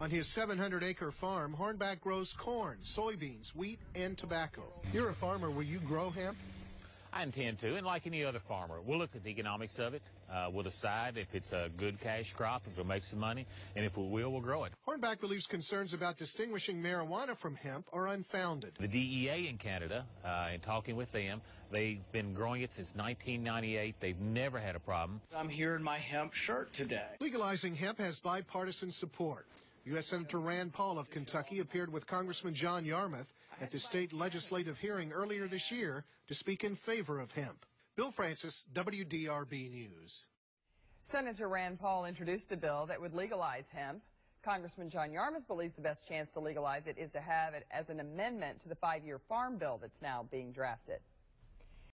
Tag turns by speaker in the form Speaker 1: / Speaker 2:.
Speaker 1: On his 700 acre farm, Hornback grows corn, soybeans, wheat, and tobacco. You're a farmer. Will you grow hemp?
Speaker 2: I intend to, and like any other farmer, we'll look at the economics of it. Uh, we'll decide if it's a good cash crop, if it'll make some money, and if we will, we'll grow it.
Speaker 1: Hornback believes concerns about distinguishing marijuana from hemp are unfounded.
Speaker 2: The DEA in Canada, uh, in talking with them, they've been growing it since 1998. They've never had a problem.
Speaker 3: I'm here in my hemp shirt today.
Speaker 1: Legalizing hemp has bipartisan support. U.S. Senator Rand Paul of Kentucky appeared with Congressman John Yarmuth at the state legislative hearing earlier this year to speak in favor of hemp. Bill Francis, WDRB News.
Speaker 4: Senator Rand Paul introduced a bill that would legalize hemp. Congressman John Yarmuth believes the best chance to legalize it is to have it as an amendment to the five-year farm bill that's now being drafted.